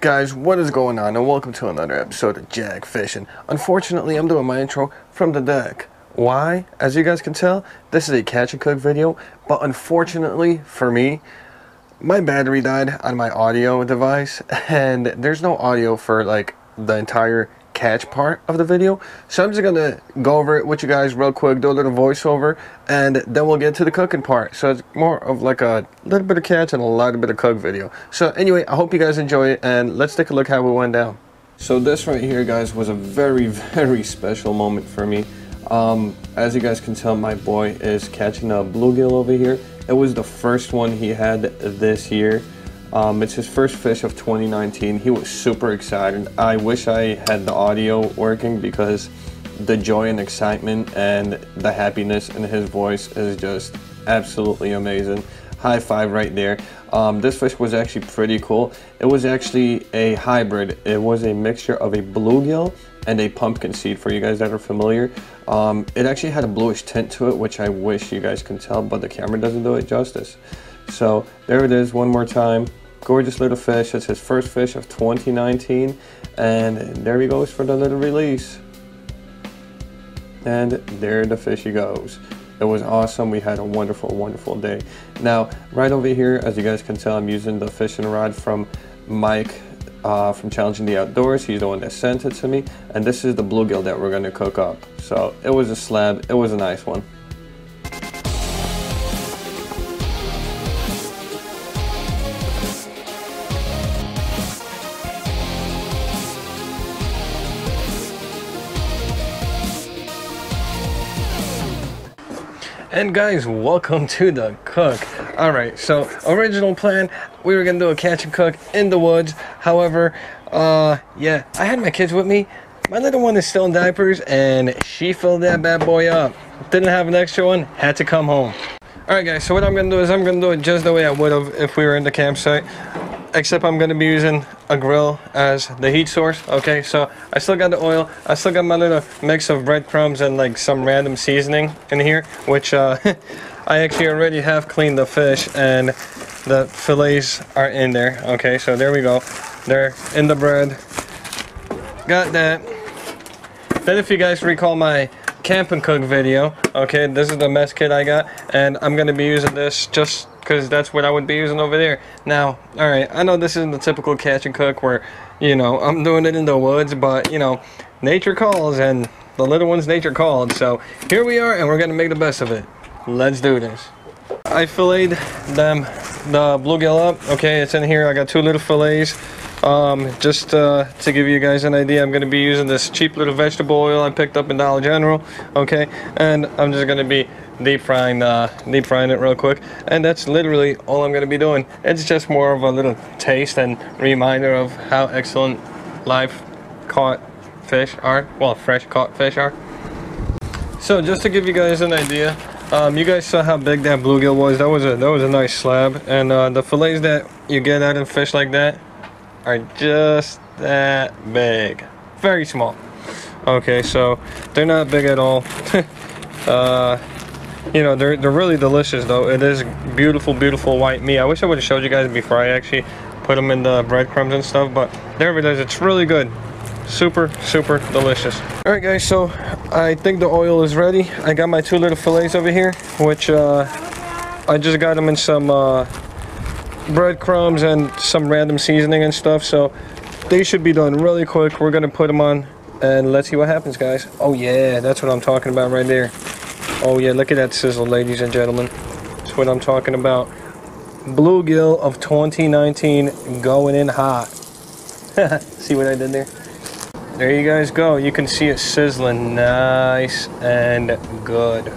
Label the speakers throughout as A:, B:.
A: Guys, what is going on and welcome to another episode of Jag Fishing. Unfortunately, I'm doing my intro from the deck. Why? As you guys can tell, this is a catch and cook video, but unfortunately for me, my battery died on my audio device and there's no audio for like the entire catch part of the video. So I'm just gonna go over it with you guys real quick, do a little voiceover, and then we'll get to the cooking part. So it's more of like a little bit of catch and a lot of bit of cook video. So anyway, I hope you guys enjoy it and let's take a look how we went down. So this right here, guys, was a very, very special moment for me. Um, as you guys can tell, my boy is catching a bluegill over here. It was the first one he had this year. Um, it's his first fish of 2019. He was super excited. I wish I had the audio working because the joy and excitement and the happiness in his voice is just absolutely amazing. High five right there. Um, this fish was actually pretty cool. It was actually a hybrid. It was a mixture of a bluegill and a pumpkin seed for you guys that are familiar. Um, it actually had a bluish tint to it, which I wish you guys can tell, but the camera doesn't do it justice. So there it is one more time. Gorgeous little fish. It's his first fish of 2019. And there he goes for the little release. And there the fishy goes. It was awesome. We had a wonderful, wonderful day. Now, right over here, as you guys can tell, I'm using the fishing rod from Mike uh, from Challenging the Outdoors. He's the one that sent it to me. And this is the bluegill that we're going to cook up. So it was a slab. It was a nice one. And guys, welcome to the cook. All right, so original plan, we were gonna do a catch and cook in the woods. However, uh, yeah, I had my kids with me. My little one is still in diapers, and she filled that bad boy up. Didn't have an extra one, had to come home. All right, guys. So what I'm gonna do is I'm gonna do it just the way I would have if we were in the campsite except I'm going to be using a grill as the heat source. Okay, so I still got the oil. I still got my little mix of breadcrumbs and like some random seasoning in here, which uh, I actually already have cleaned the fish and the fillets are in there. Okay, so there we go. They're in the bread. Got that. Then if you guys recall my camp and cook video, okay, this is the mess kit I got, and I'm going to be using this just because that's what I would be using over there. Now, all right, I know this isn't the typical catch and cook where, you know, I'm doing it in the woods, but, you know, nature calls and the little ones nature called. So here we are and we're going to make the best of it. Let's do this. I filleted them, the bluegill up. Okay, it's in here. I got two little fillets. Um, just uh, to give you guys an idea, I'm going to be using this cheap little vegetable oil I picked up in Dollar General. Okay, and I'm just going to be deep frying uh, deep frying it real quick. And that's literally all I'm gonna be doing. It's just more of a little taste and reminder of how excellent live caught fish are. Well fresh caught fish are. So just to give you guys an idea um, you guys saw how big that bluegill was. That was a that was a nice slab. And uh, the fillets that you get out of fish like that are just that big. Very small. Okay so they're not big at all. Uh, you know they're, they're really delicious though. It is beautiful beautiful white meat. I wish i would have showed you guys before i actually put them in the breadcrumbs and stuff but there it is. It's really good. Super super delicious. All right guys so i think the oil is ready. I got my two little fillets over here which uh, i just got them in some uh, breadcrumbs and some random seasoning and stuff so they should be done really quick. We're gonna put them on and let's see what happens guys. Oh yeah that's what i'm talking about right there Oh yeah, look at that sizzle, ladies and gentlemen. That's what I'm talking about. Bluegill of 2019 going in hot. see what I did there? There you guys go. You can see it sizzling nice and good.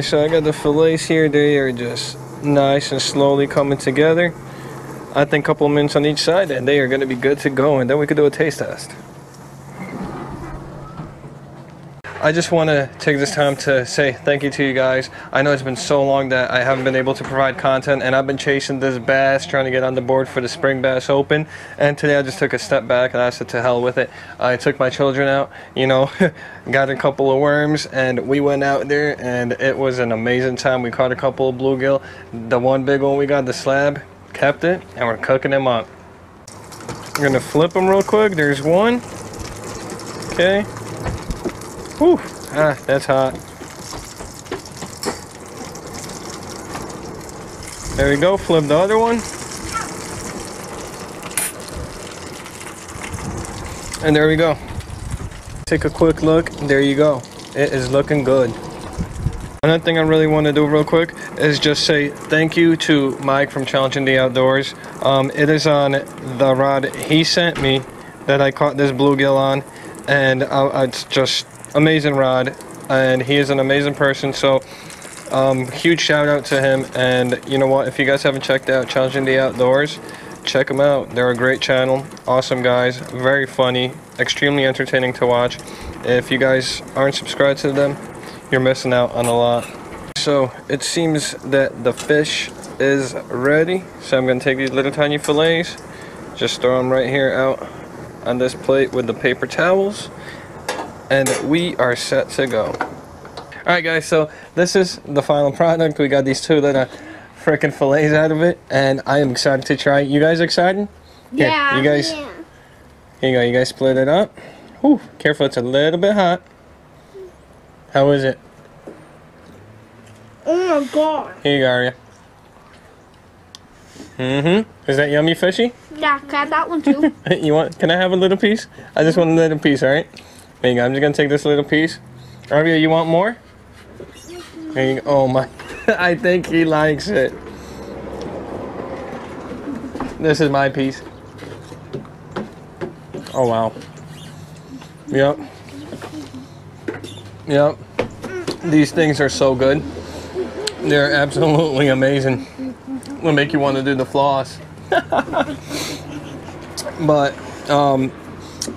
A: So I got the fillets here. They are just nice and slowly coming together. I think a couple minutes on each side and they are going to be good to go. And then we could do a taste test. I just want to take this time to say thank you to you guys. I know it's been so long that I haven't been able to provide content, and I've been chasing this bass, trying to get on the board for the Spring Bass Open. And today I just took a step back and I said to hell with it. I took my children out, you know, got a couple of worms, and we went out there, and it was an amazing time. We caught a couple of bluegill. The one big one we got, the slab, kept it, and we're cooking them up. I'm gonna flip them real quick. There's one. Okay. Whew. Ah, that's hot. There we go. Flip the other one. And there we go. Take a quick look. There you go. It is looking good. Another thing I really want to do real quick is just say thank you to Mike from Challenging the Outdoors. Um, it is on the rod he sent me that I caught this bluegill on, and uh, it's just amazing rod, and he is an amazing person. So um, huge shout out to him. And you know what? If you guys haven't checked out Challenging the Outdoors, check them out. They're a great channel, awesome guys, very funny, extremely entertaining to watch. If you guys aren't subscribed to them, you're missing out on a lot. So it seems that the fish is ready. So I'm gonna take these little tiny fillets, just throw them right here out on this plate with the paper towels, and we are set to go. All right guys, so this is the final product. We got these two little freaking fillets out of it, and I am excited to try. You guys excited? Here,
B: Yeah.
A: You guys,
B: Yeah.
A: here you go. You guys split it up. Whew, careful, it's a little bit hot. How is it?
B: Oh my god.
A: Here you go, Arya. Mm-hmm. Is that yummy fishy?
B: Yeah, can I have that one too?
A: you want? Can I have a little piece? I just want a little piece, all right? There you go. I'm just gonna take this little piece. Arya, you want more? There you go. Oh my! I think he likes it. This is my piece. Oh wow. Yep. Yep. These things are so good. They're absolutely amazing. Will make you want to do the floss. but um,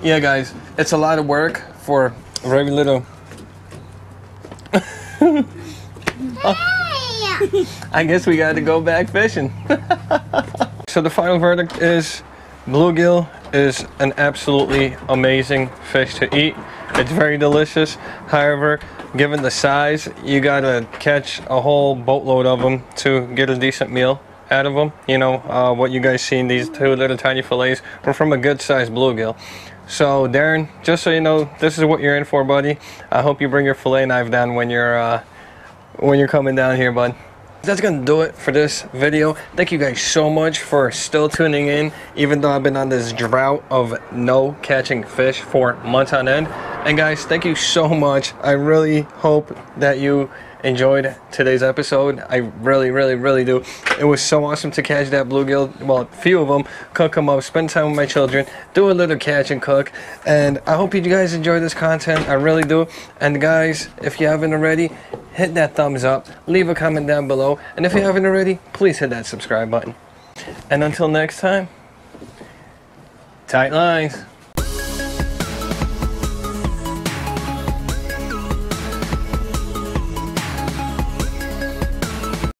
A: yeah, guys, it's a lot of work for very little. I guess we got to go back fishing. so the final verdict is bluegill is an absolutely amazing fish to eat. It's very delicious. However, given the size, you gotta catch a whole boatload of them to get a decent meal out of them. You know, uh, what you guys seen, these two little tiny fillets were from a good sized bluegill. So Darren, just so you know, this is what you're in for, buddy. I hope you bring your fillet knife down when you're uh, when you're coming down here, bud. That's gonna do it for this video. Thank you guys so much for still tuning in, even though I've been on this drought of no catching fish for months on end. And guys, thank you so much. I really hope that you enjoyed today's episode. I really, really, really do. It was so awesome to catch that bluegill. Well, a few of them, cook them up, spend time with my children, do a little catch and cook. And I hope you guys enjoy this content. I really do. And guys, if you haven't already, hit that thumbs up, leave a comment down below. And if you haven't already, please hit that subscribe button. And until next time, tight lines.